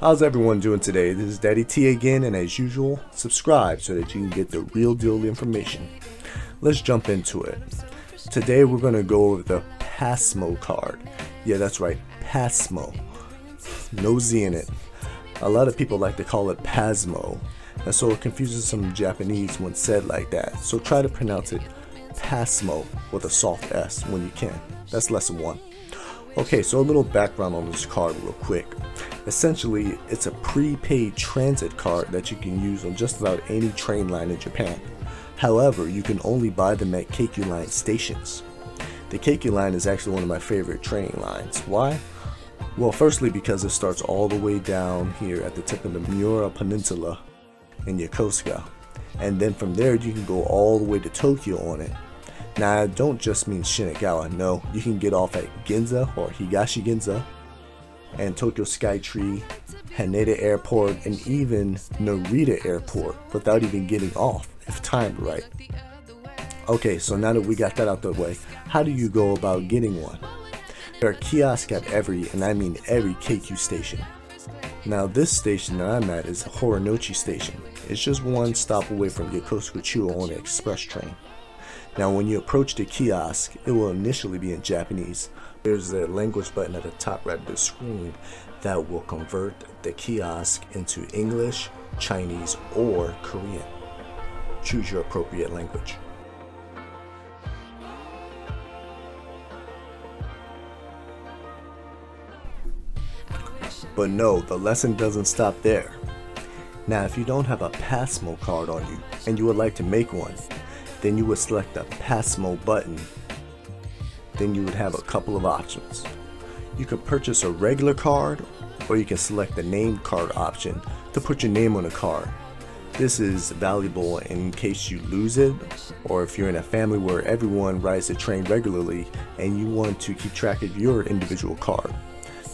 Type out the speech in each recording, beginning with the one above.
How's everyone doing today? This is Daddy T again, and as usual, subscribe so that you can get the real deal information. Let's jump into it. Today we're going to go over the Pasmo card. Yeah, that's right, Pasmo. No Z in it. A lot of people like to call it Pasmo, and so it confuses some Japanese when said like that. So try to pronounce it Pasmo with a soft S when you can. That's lesson one. Okay, so a little background on this card real quick. Essentially, it's a prepaid transit card that you can use on just about any train line in Japan. However, you can only buy them at Keikyu Line stations. The Keikyu Line is actually one of my favorite train lines. Why? Well, firstly because it starts all the way down here at the tip of the Miura Peninsula in Yokosuka. And then from there you can go all the way to Tokyo on it. Now I don't just mean Shinagawa, no, you can get off at Ginza or Higashi Ginza and Tokyo Skytree, Haneda Airport, and even Narita Airport without even getting off if timed right. Okay, so now that we got that out the way, how do you go about getting one? There are kiosks at every, and I mean every KQ station. Now this station that I'm at is Horinouchi Station. It's just one stop away from Yokosuka Chuo on the express train. Now when you approach the kiosk, it will initially be in Japanese. There's a language button at the top right of the screen that will convert the kiosk into English, Chinese, or Korean. Choose your appropriate language. But no, the lesson doesn't stop there. Now, if you don't have a Pasmo card on you and you would like to make one, then you would select the Pasmo button. Then you would have a couple of options. You could purchase a regular card or you can select the name card option to put your name on a card. This is valuable in case you lose it or if you're in a family where everyone rides the train regularly and you want to keep track of your individual card.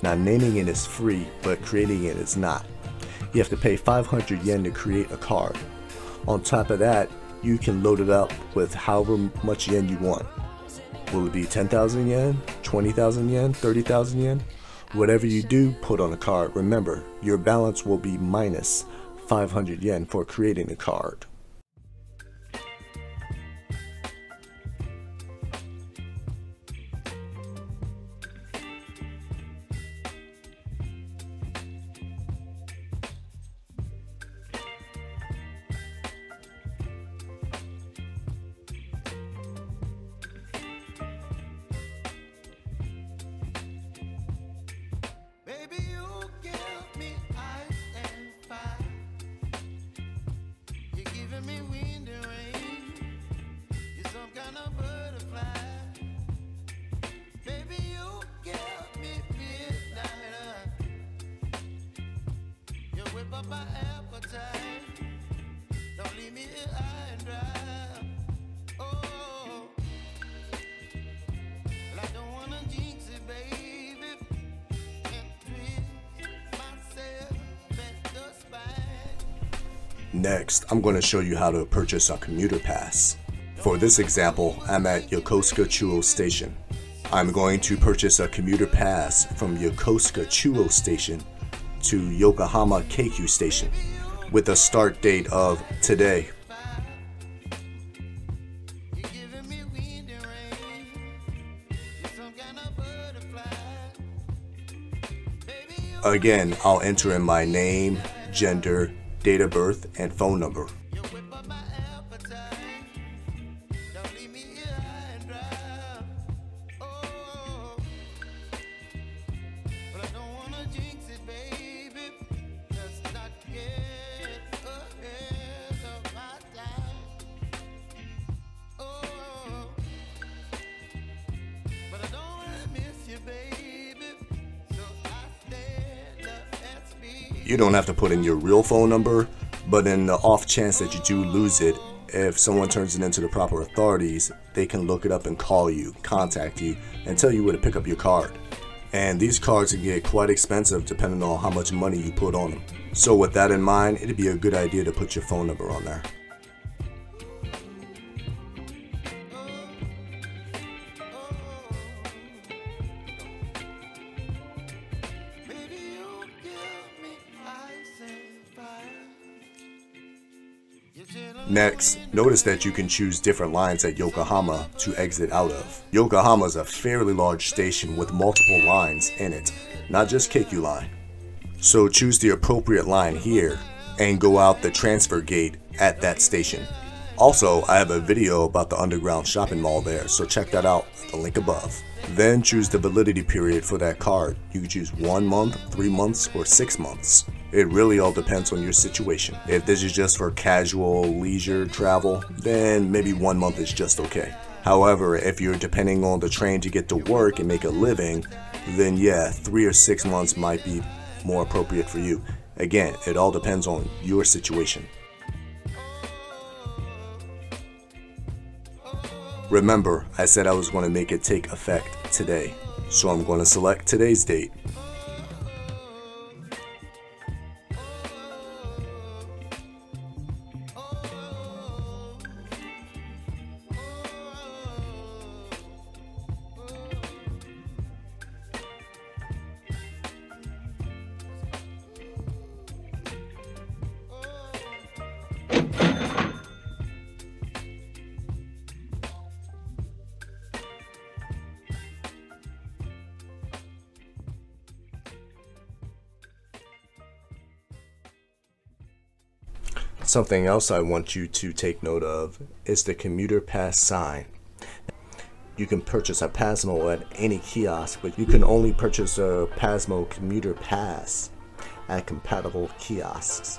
Now naming it is free, but creating it is not. You have to pay 500 yen to create a card. On top of that, you can load it up with however much yen you want. Will it be 10,000 yen, 20,000 yen, 30,000 yen? Whatever you do put on a card, remember, your balance will be minus 500 yen for creating a card. Next, I'm going to show you how to purchase a commuter pass. For this example, I'm at Yokosuka Chuo Station. I'm going to purchase a commuter pass from Yokosuka Chuo Station to Yokohama Keikyu Station with a start date of today. Again, I'll enter in my name, gender, date of birth, and phone number. You don't have to put in your real phone number, but in the off chance that you do lose it, if someone turns it into the proper authorities, they can look it up and call you, contact you, and tell you where to pick up your card. And these cards can get quite expensive depending on how much money you put on them. So with that in mind, it'd be a good idea to put your phone number on there. Next, notice that you can choose different lines at Yokohama to exit out of. Yokohama is a fairly large station with multiple lines in it, not just Keikyu line. So choose the appropriate line here and go out the transfer gate at that station. Also, I have a video about the underground shopping mall there, so check that out the link above. Then choose the validity period for that card. You can choose one month, three months, or six months. It really all depends on your situation. If this is just for casual leisure travel, then maybe one month is just okay. However, if you're depending on the train to get to work and make a living, then yeah, three or six months might be more appropriate for you. Again, it all depends on your situation. Remember, I said I was going to make it take effect today, so I'm going to select today's date. Something else I want you to take note of is the commuter pass sign. You can purchase a Pasmo at any kiosk, but you can only purchase a Pasmo commuter pass at compatible kiosks.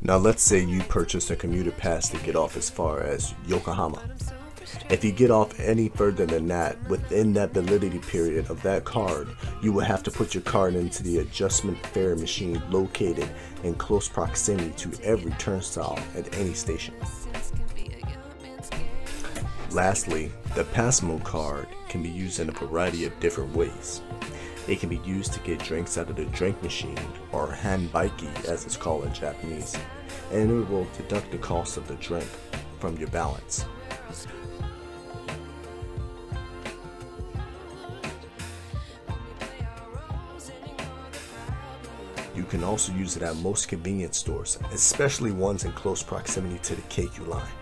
Now let's say you purchase a commuter pass to get off as far as Yokohama. If you get off any further than that, within that validity period of that card, you will have to put your card into the adjustment fare machine located in close proximity to every turnstile at any station. Lastly, the Pasmo card can be used in a variety of different ways. It can be used to get drinks out of the drink machine, or hanbaiki as it's called in Japanese, and it will deduct the cost of the drink from your balance. You can also use it at most convenience stores, especially ones in close proximity to the KQ line.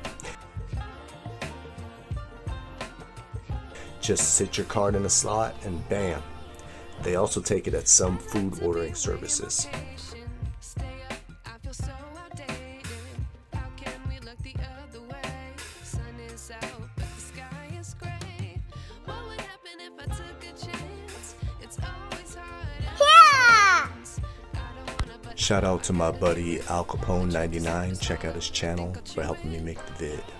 Just sit your card in a slot and bam. They also take it at some food ordering services. Shout out to my buddy Al Capone 99. Check out his channel for helping me make the vid.